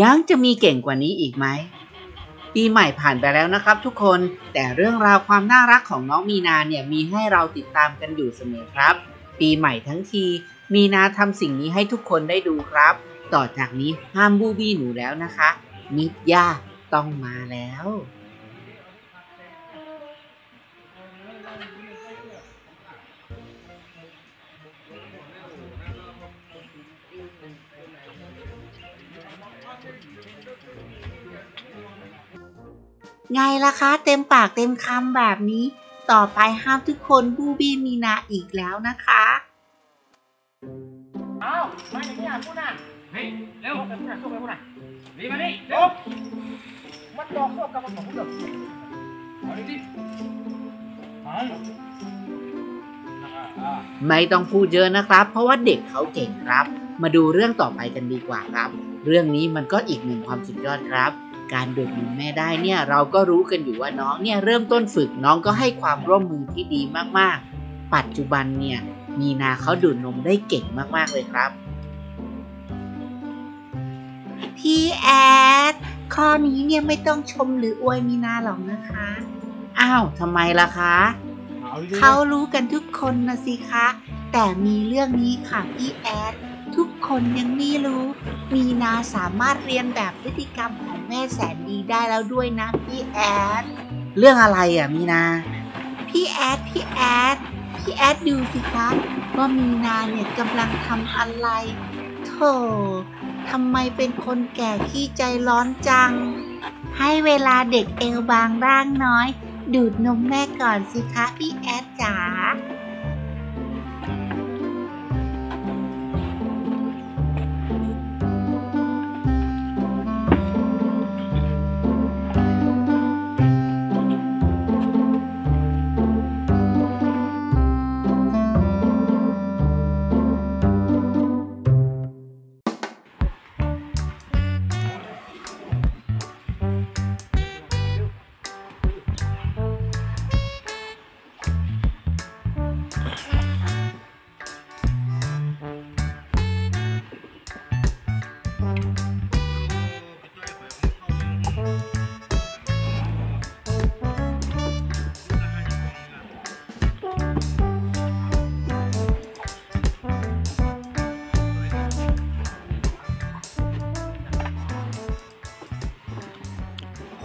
ยังจะมีเก่งกว่านี้อีกไหม ปีใหม่ผ่านไปแล้วนะครับทุกคนแต่เรื่องราวความน่ารักของน้องมีนาเนี่ยมีให้เราติดตามกันอยู่เสมอครับ ปีใหม่ทั้งที มีนาทำสิ่งนี้ให้ทุกคนได้ดูครับ ต่อจากนี้ห้ามบูบี้หนูแล้วนะคะมิดย่าต้องมาแล้ว ไงล่ะคะ เต็มปากเต็มคำแบบนี้ ต่อไปห้ามทุกคนบูบี้มีนาอีกแล้วนะคะอ้าวมาอย่างนี้อะพูดน่ะเฮ้ยเร็วโซ่ไปพูดน่ะโซ่ไปพูดน่ะรีบมานี่โซ่มันดอกโซ่กับมันของพูดเด้อเอาดิดิไปอ่าไม่ต้องพูดเยอะนะครับ เพราะว่าเด็กเขาเก่งครับ มาดูเรื่องต่อไปกันดีกว่าครับ เรื่องนี้มันก็อีกหนึ่งความสุดยอดครับ การดูดนมแม่ได้เนี่ยเราก็รู้กันอยู่ว่าน้องเนี่ยเริ่มต้นฝึกน้องก็ให้ความร่วมมือที่ดีมากๆ ปัจจุบันเนี่ยมีนาเขาดูดนมได้เก่งมากๆเลยครับ พี่แอดข้อนี้เนี่ยไม่ต้องชมหรืออวยมีนาหรอกนะคะ อ้าวทำไมล่ะคะเอาดิดิเขารู้กันทุกคนนะสิคะ แต่มีเรื่องนี้ค่ะพี่แอด ทุกคนยังไม่รู้ มีนาสามารถเลียนแบบพฤติกรรมของแม่แสนดีได้แล้วด้วยนะพี่แอด เรื่องอะไรอะมีนา พี่แอดพี่แอดพี่แอดดูสิคะว่ามีนาเนี่ยกำลังทำอะไรโธ่ทำไมเป็นคนแก่ขี้ใจร้อนจัง ให้เวลาเด็กเอวบางร่างน้อย ดูดนมแม่ก่อนสิคะพี่แอดจ๋า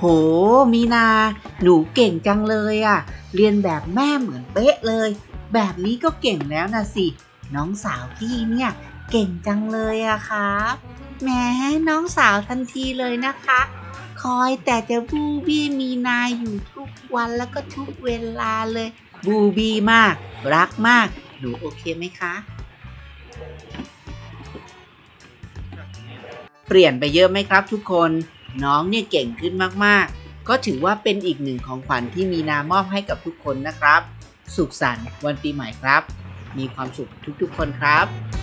โห มีนา หนูเก่งจังเลยอะเรียนแบบแม่เหมือนเป๊ะเลย แบบนี้ก็เก่งแล้วนะสิ น้องสาวพี่เนี่ย เก่งจังเลยอะครับแหมน้องสาวทันทีเลยนะคะ คอยแต่จะบูบี้มีนาอยู่ทุกวันแล้วก็ทุกเวลาเลย บูบี้มาก รักมาก หนูโอเคไหมคะ เปลี่ยนไปเยอะไหมครับทุกคน น้องเนี่ยเก่งขึ้นมากๆ ก็ถือว่าเป็นอีกหนึ่งของขวัญที่มีนามอบให้กับทุกคนนะครับ สุขสันต์วันปีใหม่ครับ มีความสุขทุกๆคนครับ